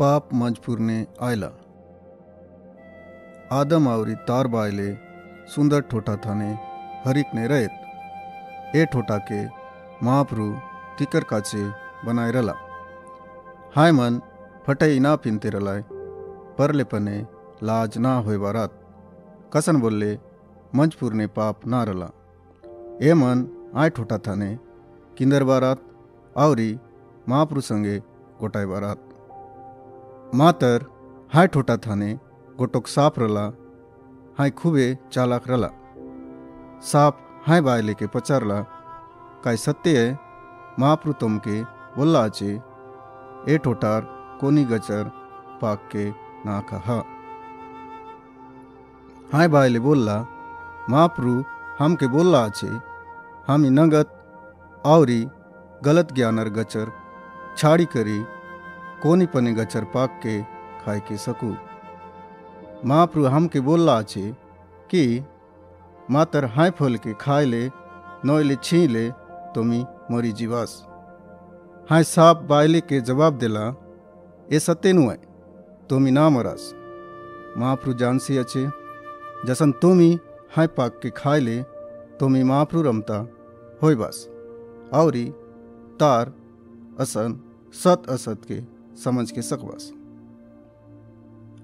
पाप मजपूरने आयला। आदम आवरी तार बायले सुंदर ठोठा थाने हरिकने रयत। ए ठोठा के महाप्रु तिकर काचे बनाए रला। हाय मन, फटई ना पिनते रलाय परले पने लाज ना होय बारात कसन बोलले मंजपूर ने पाप ना रला। ए मन, आय ठोठा थाने किंदर बारात आवरी महाप्रु संगे गोटाय बारात मातर, हाय ठोटा थाने, गोटोक साप रला, हाय खूबे चालाक रला। साप हाय बायले के पचारला, काय सत्य है? महाप्रु तुमके बोल्ला आचे, ए ठोटार कोनी गचर पाक के नाका हा हाय बायले बोल्ला, महाप्रु हमके बोल्ला आचे, हम नगत, आवरी गलत ज्ञानर गचर, छाड़ी करी कोनी पने गचर पाक के खाए के सकू। महाप्रु हमके बोल्ला आचे कि मातर हाय फल के खाए ले नोयले छी ले तुमी मरी जीवास। हाय साप बायले के जवाब दिला ए नु है, तुमी ना मरास महाप्रु जानसी अचे जसन तुमी हाय पाक के खाए ले तुमी महाप्रु रमता होय बास। आवरी तार असन, सत असत के समझ के सकवास।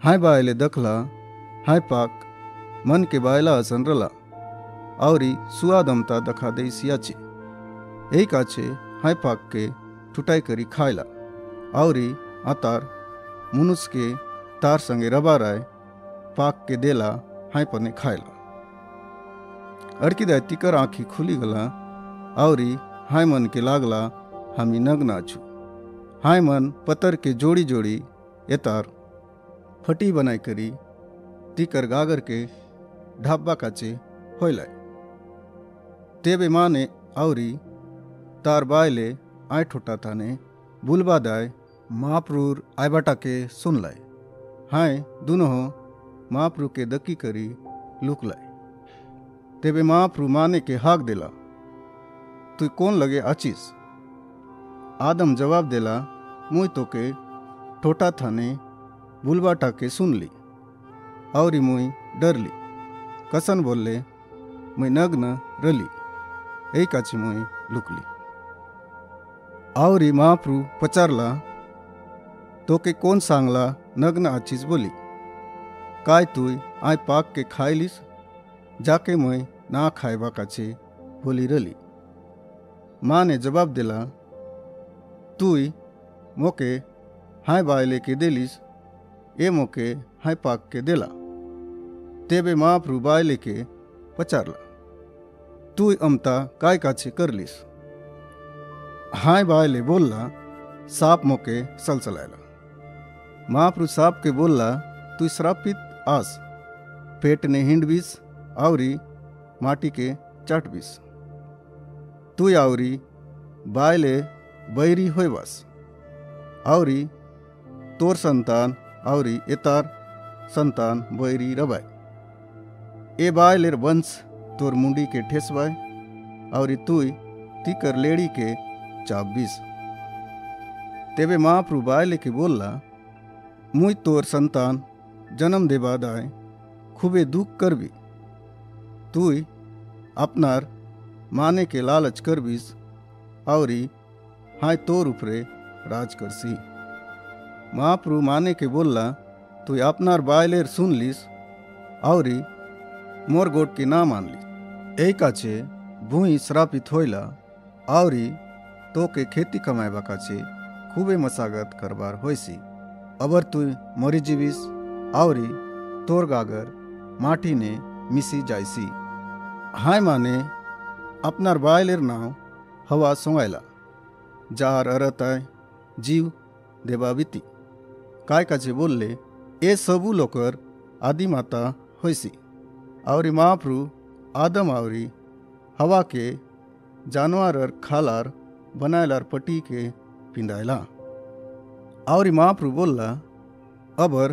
हाय बायले दखला, हाय पाक, मन के बायला असन रला, आवरी सुआदमता दखा दे सियाचे एक आचे हाय पाक के टुटाई करी खायला, आवरी आतार मुनुस के तार संगे रबा राय पाक के देला हाय पने खायला। अड़की तिकर आँखी खुली गला, आवरी हाय मन के लागला, हमी नग हाय मन पतर के जोड़ी जोड़ी एतार। फटी बनाई करी, तिकर गागर के ढाबा काचे होइलाय तेबे माने आवरी तार बायले आय ठोटा थाने बुलबा दाय महाप्रूर आयबाटा के सुन लाय हाय दुनो महाप्रु के दकी करी लुक लाय तेबे महाप्रु माने के हाक देला तू कौन लगे आचिस? आदम जवाब देला, मुई तो के ठोटा थाने बुलबाटा के सुन ली और मुई डर ली कसन बोलले, मुई नग्न रली एक आची मुई लुकली। आवरी महाप्रु पचारला तो के कोण सांगला नग्न आचीच बोली? काय तुय आय पाक के खायलीस जाके मुई ना खायबा काचे बोली रली? माँ ने जवाब दिला मोके हाय बायले के देलिस, ए मोके हाय पाक के देला। तेबे महाप्रु बायले के पचारला। तू अमता काय काचे करलीस? हाय बायले बोलला, साप मोके सलसलायला। महाप्रु साप के बोलला तू श्रापित आस पेट ने हिंडबीस, आवरी माटी के चाटबीस। तू आवरी बायले बैरी होयवास आवरी तोर संतान आवरी एतार संतान बैरी रबाय। ए बायलेर वंश तोर मुंडी के ठेसवाय और तुई तिकर लेड़ी के चाबीस तेबे महाप्रु बायले के बोलला, मुई तोर संतान जन्म दे बाद आए खूबे दुख करबी। तुई अपनार माने के लालच करबीस आवरी राज करसी महाप्रु माने के बोलला तू अपनार बायलेर सुन लीस आवरी मोर गोट की ना मान ली एक आचे भूई श्रापित होइला आवरी तो के खेती कमाएबा काचे खूबे मसागत करबार होइसी। अबर तू मरी जीविस आवरी तोर गागर माटी ने मिसी जायसी। हाय माने अपनार बायलेर नाव हवा सोंगायला। जार अरताय, जीव देवाविती। काय काचे बोलले, ए सबू लोकर, आदि माता होइसी आवरी महाप्रु आदम आवरी हवा के जानवर खालार, बनायलार पटी के पिंडायला। आवरी महाप्रु बोलला, अबर,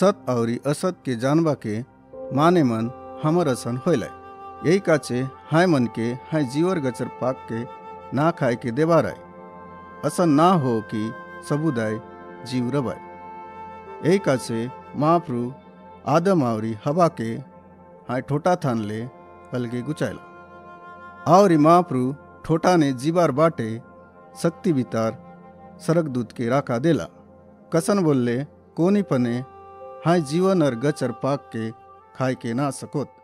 सत आवरी असत के जानबा के माने मन हमर असन होइला यही काचे हाय मन के हाय जीवर गचर पाक के ना खाए के देवाराय असन ना हो कि सबुदाय जीव रबाय एक से महाप्रु आदम आवरी हवा के हाय ठोटा थान ले अलगे गुचायला। आवरी महाप्रु ठोटा ने जीवार बाटे शक्ति बितार सरक दूत के राखा देला। कसन बोलले, कोनी पने हाय जीवन और गचर पाक के खाए के ना सकोत।